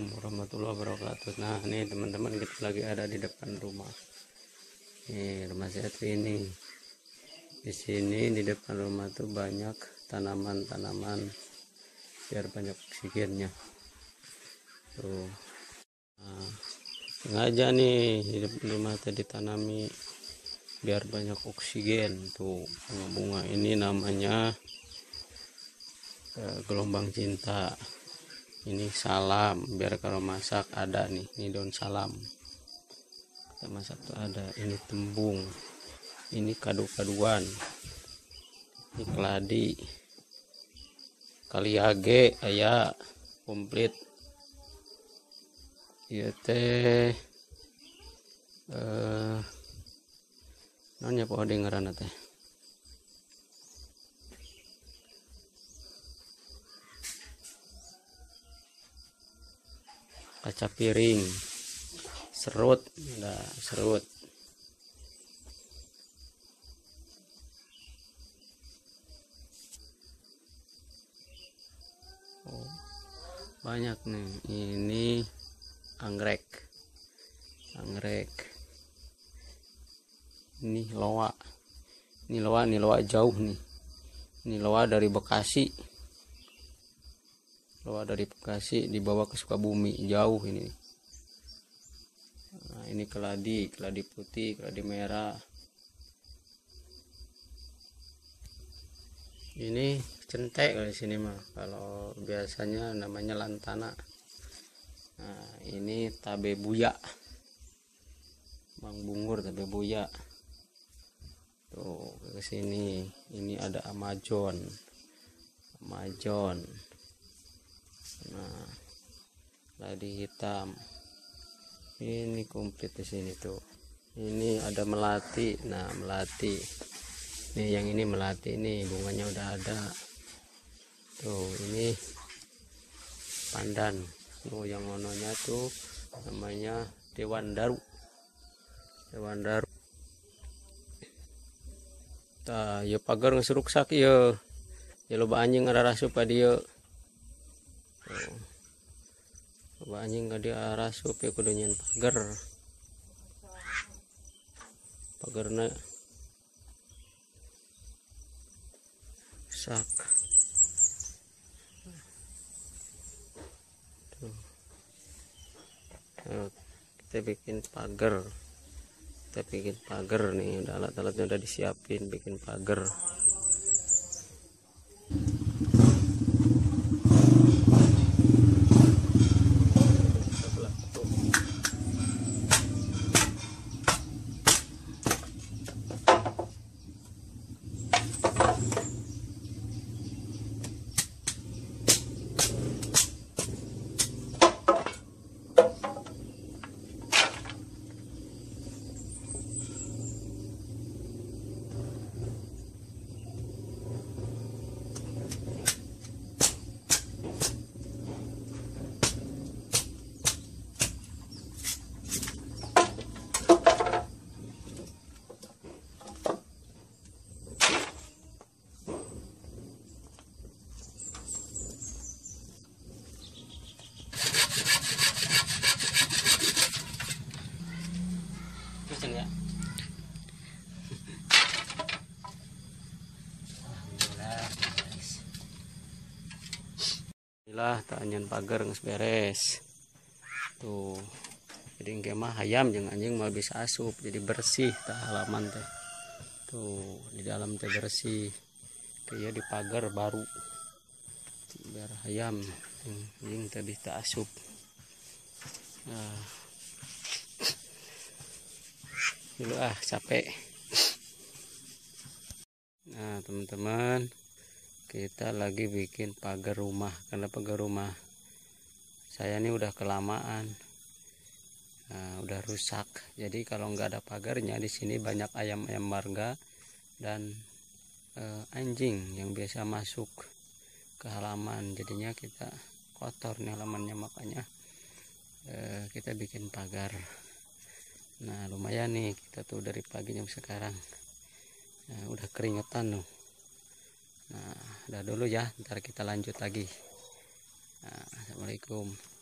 Assalamualaikum warahmatullahi wabarakatuh. Nah, ini teman-teman kita lagi ada di depan rumah. Ini rumah saya tuh ini. Di sini di depan rumah tuh banyak tanaman-tanaman biar banyak oksigennya. Tuh. Nah, sengaja nih di depan rumah tadi tanami biar banyak oksigen. Tuh, bunga-bunga ini namanya eh, gelombang cinta ini salam biar kalau masak ada nih ini daun salam. Kita masak tuh ada ini tembung ini kadu-kaduan ini keladi kaliage ayah komplit. Iya teh eh nanya pohon dengeran teh kaca piring. Serut nah serut. Oh, banyak nih. Ini anggrek. Anggrek. Ini loa. Ini loa ini loa jauh nih. Ini loa dari Bekasi loa dari Bekasi dibawa ke Sukabumi jauh ini. Nah, ini keladi keladi putih keladi merah. Ini centek di sini mah kalau biasanya namanya lantana. Nah ini tabe buya. Bang bungur tabe buya. Tuh ke sini. Ini ada amajon. Amajon nah ladi hitam. Ini komplit di sini tuh. Ini ada melati. Nah melati. Nih yang ini melati ini bunganya udah ada. Tuh ini pandan. Oh yang ononya tuh namanya dewan daru. Dewan daru. Ta ya pagar ngeseruksak ya. Ya loba anjing ada rasup dia loba anjing gak dia rasup ya kudu nyen pagar. Pagarna sak kita bikin pagar. Kita bikin pagar nih alat-alatnya udah disiapin bikin pagar terus ya Inilah tanyan pagar nges beres. Tuh. Jadi engke mah hayam jeung anjing mah bisa asup jadi bersih tah halaman teh. Tuh, di dalam teh bersih. Kayak di pagar baru. Biar hayam anjing teh bisa asup. Nah. Dulu ah capek. Nah, teman-teman kita lagi bikin pagar rumah. Karena pagar rumah saya ini udah kelamaan. Nah, udah rusak. Jadi kalau nggak ada pagarnya di sini banyak ayam-ayam marga dan eh, anjing yang biasa masuk ke halaman. Jadinya kita kotor nih halamannya. Makanya eh, kita bikin pagar. Nah lumayan nih kita tuh dari pagi jam sekarang. Nah, udah keringetan loh Nah, udah dulu ya, ntar kita lanjut lagi. Nah, Assalamualaikum.